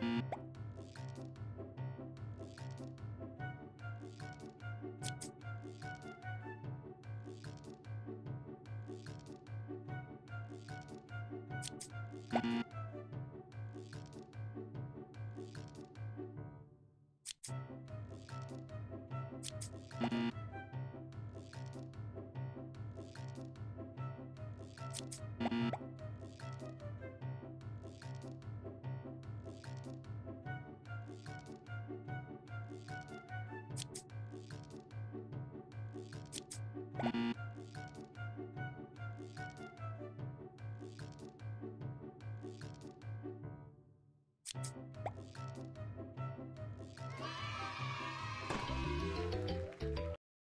you you